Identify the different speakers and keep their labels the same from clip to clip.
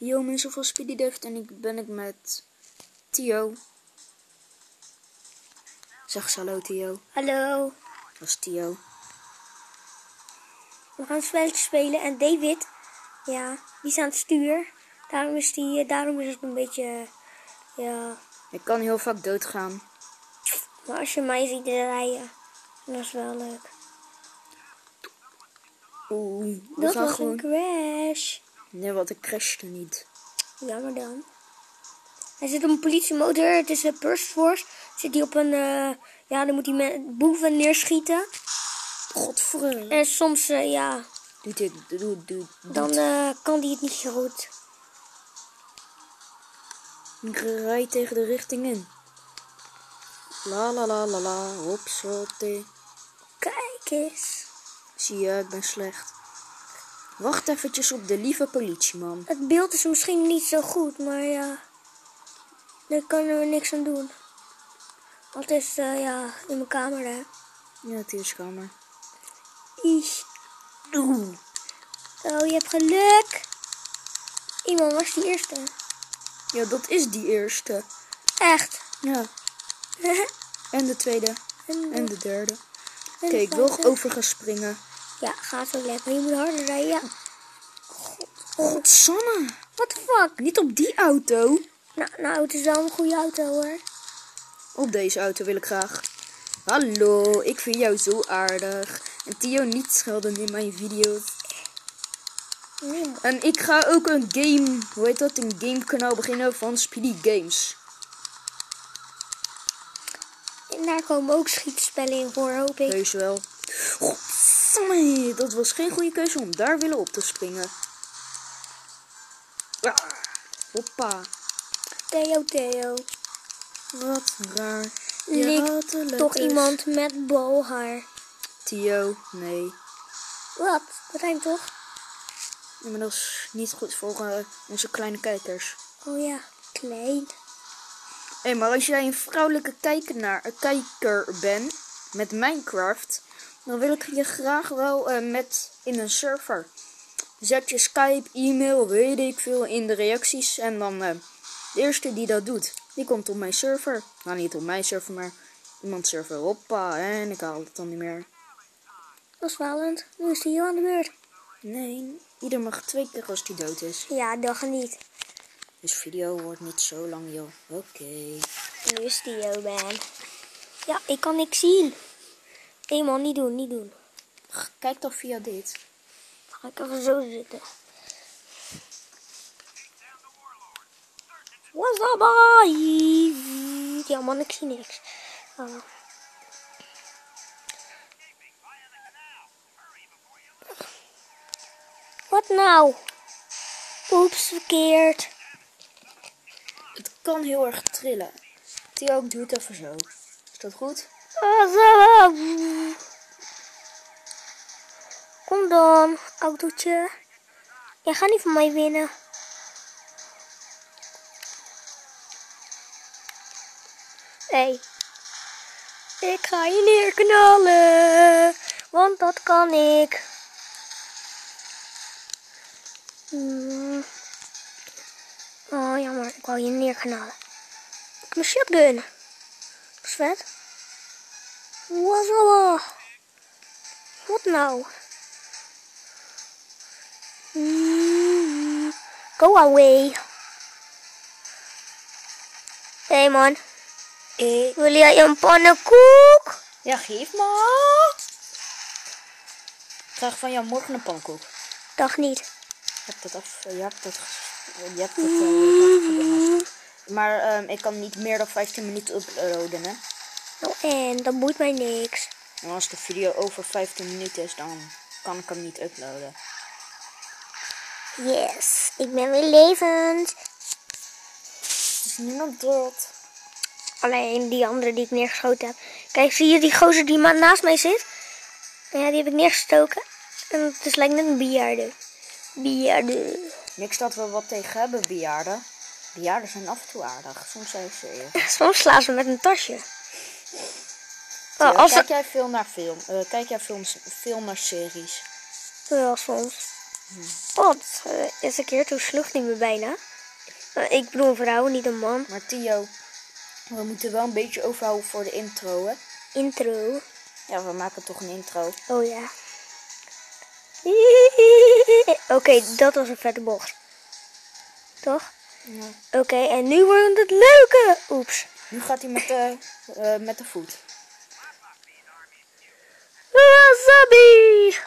Speaker 1: Yo mensen van Speedy Deft en ik ben ik met Tio. Zeg eens hallo Tio.
Speaker 2: Hallo.
Speaker 1: Dat is Tio.
Speaker 2: We gaan een spelletje spelen en David, ja, die is aan het stuur. Daarom is, die, eh, daarom is het een beetje, eh, ja...
Speaker 1: Ik kan heel vaak doodgaan.
Speaker 2: Maar als je mij ziet rijden, dat is wel leuk.
Speaker 1: Oeh,
Speaker 2: Dat was
Speaker 1: gewoon...
Speaker 2: een crash.
Speaker 1: Nee, wat ik crashte niet.
Speaker 2: Jammer dan. Hij zit op een politiemotor, het is een Burst Force. Zit hij op een, eh, ja, dan moet hij met boeven neerschieten.
Speaker 1: Godverdomme.
Speaker 2: En soms, eh, ja,
Speaker 1: Doet dit, doe, doe, doe.
Speaker 2: dan eh, kan hij het niet zo goed.
Speaker 1: Ik rijd tegen de richting in. La la la la la, hopsotte.
Speaker 2: Kijk eens.
Speaker 1: Zie je, ik ben slecht. Wacht eventjes op de lieve politieman.
Speaker 2: Het beeld is misschien niet zo goed, maar ja, daar kunnen we niks aan doen. Want het is, eh, ja, in mijn kamer, hè.
Speaker 1: Ja, het is kamer.
Speaker 2: Ish.
Speaker 1: Oeh.
Speaker 2: Oh, je hebt geluk. Iemand was die eerste.
Speaker 1: Ja, dat is die eerste.
Speaker 2: Echt.
Speaker 1: Ja, en de tweede.
Speaker 2: En,
Speaker 1: En de derde. Oké, ik wil over gaan springen.
Speaker 2: Ja, gaat zo lekker. Je moet harder rijden, ja.
Speaker 1: Godsamme.
Speaker 2: What the fuck?
Speaker 1: Niet op die auto.
Speaker 2: Nou, nou, het is wel een goede auto, hoor.
Speaker 1: Op deze auto wil ik graag. Hallo, ik vind jou zo aardig. En Tio niet schelden in mijn video's.
Speaker 2: Nee.
Speaker 1: En ik ga ook een game, hoe heet dat, een gamekanaal beginnen van Speedy Games.
Speaker 2: En daar komen ook schietspellen in voor, hoop ik.
Speaker 1: Heus wel. Dat was geen goede keuze om daar willen op te springen. Ah, hoppa,
Speaker 2: Theo, Theo.
Speaker 1: wat raar.
Speaker 2: Ligt Toch iemand met bolhaar.
Speaker 1: Tio, nee.
Speaker 2: Wat? Dat rijmt toch?
Speaker 1: Ja, maar dat is niet goed voor eh, onze kleine kijkers.
Speaker 2: Oh ja, klein.
Speaker 1: Hé, maar als jij een vrouwelijke kijker, naar, een kijker bent met Minecraft, dan wil ik je graag wel eh, met in een server. Zet je Skype, e-mail, weet ik veel in de reacties en dan eh, de eerste die dat doet, die komt op mijn server. Nou, niet op mijn server, maar iemands server. Hoppa, en ik haal het dan niet meer.
Speaker 2: Dat is falend. Nu is Theo aan de beurt.
Speaker 1: Nee, ieder mag twee keer als die dood is.
Speaker 2: Ja, dag niet.
Speaker 1: Dus video wordt niet zo lang, joh. Oké.
Speaker 2: Nu is Theo ben. Ja, ik kan niks zien. Nee man, niet doen, niet doen.
Speaker 1: Kijk dan via dit.
Speaker 2: Ga ik even zo zitten. What's up, boy? Ja man, ik zie niks. Oh. Wat nou? Oeps, verkeerd.
Speaker 1: Het kan heel erg trillen. Theo, ik doe het even zo. Is dat goed?
Speaker 2: Kom dan, autootje. Jij gaat niet van mij winnen. Hey. Ik ga je neerknallen. Want dat kan ik. Hmm. Oh, jammer. Ik wou je neerknallen. Ik heb mijn shotgun. Dat is vet. Wat nou? Mm, Go away. Hey man,
Speaker 1: Ik.
Speaker 2: wil jij een pannenkoek?
Speaker 1: Ja, geef maar. Ik krijg van jou morgen een pannenkoek.
Speaker 2: Dag niet.
Speaker 1: Je hebt het af. Je hebt ges- Je hebt eh, gedaan. maar ehm, ik kan niet meer dan 15 minuten uploaden, hè?
Speaker 2: Nou en, dat boeit mij niks.
Speaker 1: En als de video over 15 minuten is, dan kan ik hem niet uploaden.
Speaker 2: Yes, ik ben weer levend.
Speaker 1: is niemand dood.
Speaker 2: Alleen die andere die ik neergeschoten heb. Kijk, zie je die gozer die naast mij zit? Ja, die heb ik neergestoken. En het is lijkt net een bejaarde. Bejaarde.
Speaker 1: Niks dat we wat tegen hebben, bejaarden. Bejaarden zijn af en toe aardig. Soms zijn ze.
Speaker 2: Soms slaan ze met een tasje. Als
Speaker 1: kijk jij veel naar film? eh, kijk jij films, film naar series?
Speaker 2: Wel soms. Wat? Uh, is een keer toen sloeg hij me bijna. Uh, ik bedoel een vrouw, niet een man.
Speaker 1: Maar Tio, we moeten wel een beetje overhouden voor de intro, hè?
Speaker 2: Intro?
Speaker 1: Ja, we maken toch een intro.
Speaker 2: Oh ja. Oké, okay, dat was een vette bocht. Toch?
Speaker 1: Ja.
Speaker 2: Oké, okay, en nu wordt het leuke. Oeps.
Speaker 1: Nu gaat hij met de, uh, met de voet.
Speaker 2: Wasabi!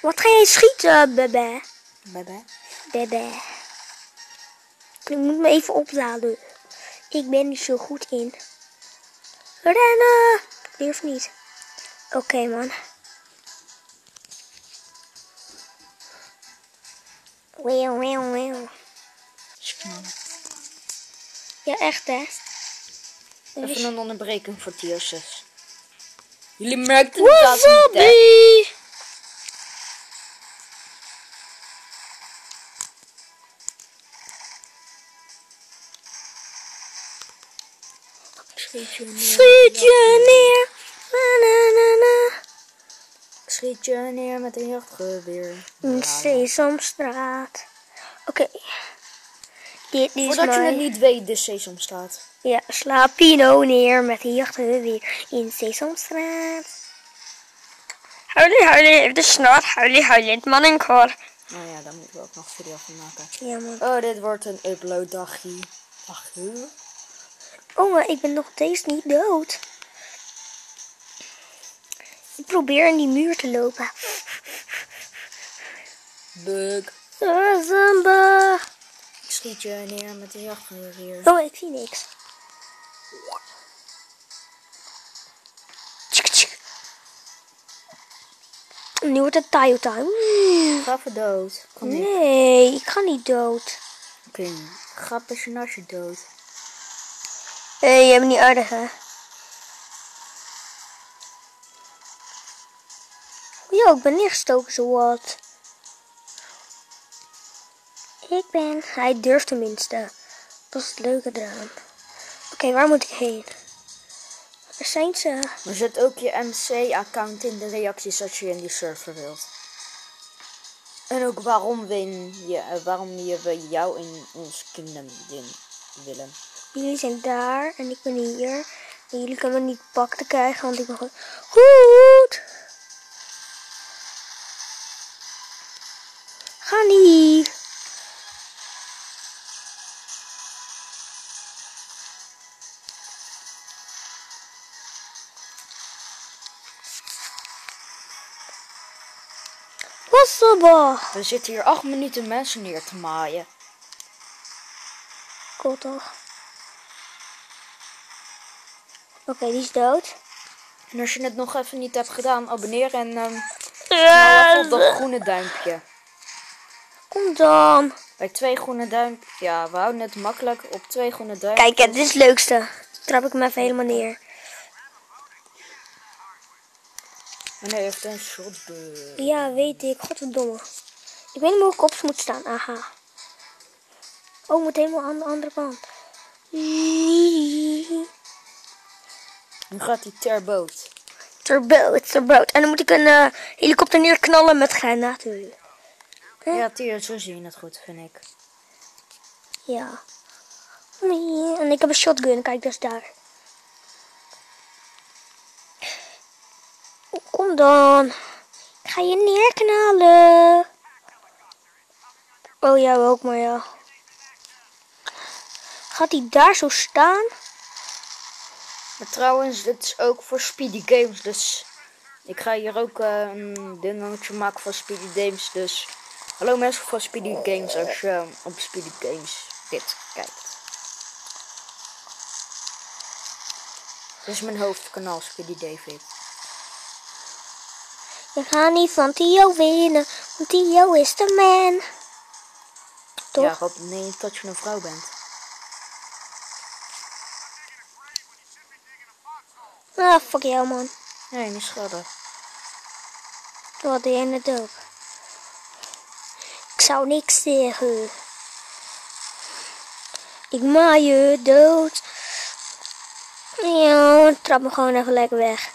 Speaker 2: Wat ga jij schieten, bebe?
Speaker 1: Bebe?
Speaker 2: Bebe. Ik moet me even opladen. Ik ben niet zo goed in. Rennen! Durf niet. Oké, okay, man. Wauw, wauw, wauw. Ja, echt hè.
Speaker 1: Even een onderbreking voor tier 6. Jullie merkten dat niet, hè?
Speaker 2: Schiet je neer. Schiet je neer. Na, na, na, na.
Speaker 1: Schiet je neer met een jachtgeweer.
Speaker 2: In Sesamstraat. Oké. Okay. Dit is
Speaker 1: Voordat
Speaker 2: mijn...
Speaker 1: je het niet weet, de Sesamstraat.
Speaker 2: Ja, sla Pino neer met een jachtgeweer in Sesamstraat. Huilie, huilie, heeft de snor. Huilie, huilie, het man in kor.
Speaker 1: Nou ja, daar moeten we ook nog video van maken.
Speaker 2: Ja, man.
Speaker 1: Oh, dit wordt een upload dagje. Ach,
Speaker 2: Oh, maar ik ben nog steeds niet dood. Ik probeer in die muur te lopen.
Speaker 1: Bug.
Speaker 2: Dat
Speaker 1: schiet je neer met de jachtgeweer.
Speaker 2: Oh, ik zie niks. Nu wordt het tayo time.
Speaker 1: Ga even dood.
Speaker 2: Kom nee, ik ga niet dood.
Speaker 1: Oké, okay. ga personage dood.
Speaker 2: Hé, hey, je bent niet aardig, hè? Yo, ik ben neergestoken, zo wat. Ik ben... Hij durft tenminste. Dat is het leuke eraan. Oké, okay, waar moet ik heen? Waar zijn ze?
Speaker 1: Maar zet ook je MC-account in de reacties als je in die server wilt. En ook waarom, win je, waarom je we jou in ons kingdom willen.
Speaker 2: Jullie zijn daar en ik ben hier. En jullie kunnen me niet pakken krijgen, want ik ben goed. Goed! Ga niet! Wassaba!
Speaker 1: We zitten hier acht minuten mensen neer te maaien.
Speaker 2: Cool toch? Oké, okay, die is dood.
Speaker 1: En als je het nog even niet hebt gedaan, abonneer en um, yes. op dat groene duimpje.
Speaker 2: Kom dan.
Speaker 1: Bij twee groene duimpjes. Ja, we houden het makkelijk op twee groene duimpjes.
Speaker 2: Kijk, het is het leukste. Trap ik hem even helemaal neer.
Speaker 1: Meneer heeft een shotgun.
Speaker 2: Ja, weet ik. Godverdomme. Ik weet niet hoe ik op moet staan. Aha. Oh, moet helemaal aan de andere kant.
Speaker 1: Nu gaat hij ter boot.
Speaker 2: Ter boot, ter boot. En dan moet ik een uh, helikopter neerknallen met granaten.
Speaker 1: Huh? Ja, Tier, zo zie je het goed, vind ik.
Speaker 2: Ja. En ik heb een shotgun, kijk, dat is daar. Kom dan. Ik ga je neerknallen. Oh ja, ook maar ja. Gaat hij daar zo staan?
Speaker 1: Maar trouwens, dit is ook voor Speedy Games, dus ik ga hier ook uh, een dingetje maken van Speedy Games. Dus hallo mensen van Speedy Games als je op Speedy Games dit kijkt. Dit is mijn hoofdkanaal, Speedy David.
Speaker 2: Je gaat niet van Tio winnen, want Tio is de man.
Speaker 1: Toch? Ja, Rob, nee, dat je een vrouw bent.
Speaker 2: Ah, fuck jou, man.
Speaker 1: Nee, niet schudden.
Speaker 2: Wat doe jij net ook? Ik zou niks zeggen. Ik maai je dood. Ja, trap me gewoon even lekker weg.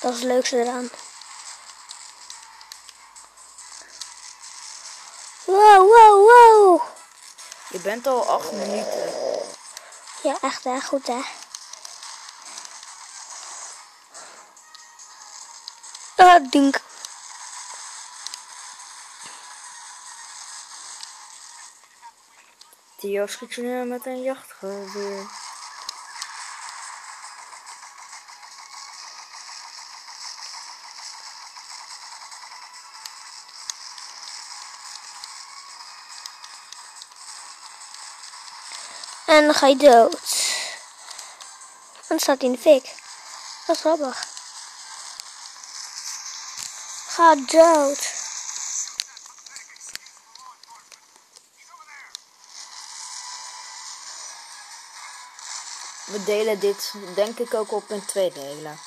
Speaker 2: Dat is het leukste eraan.
Speaker 1: Bent al acht minuten.
Speaker 2: Ja, echt hè. Goed hè. Ah, dink.
Speaker 1: Theo schiet je nu met een jachtgeweer.
Speaker 2: En dan ga je dood. En dan staat hij in de fik. Dat is grappig. Ga dood.
Speaker 1: We delen dit denk ik ook op in twee delen.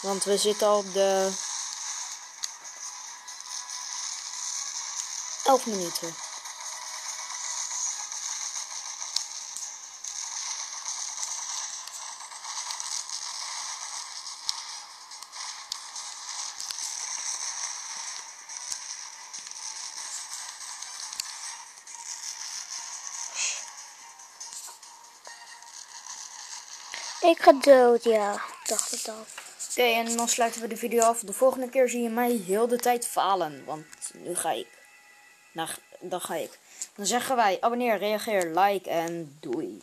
Speaker 1: Want we zitten al op de 11 minuten.
Speaker 2: Ik ga dood, ja. Dacht het al.
Speaker 1: Oké, en dan sluiten we de video af. De volgende keer zie je mij heel de tijd falen. Want nu ga ik. Nou, dan ga ik. Dan zeggen wij abonneer, reageer, like en doei.